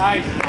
Aye.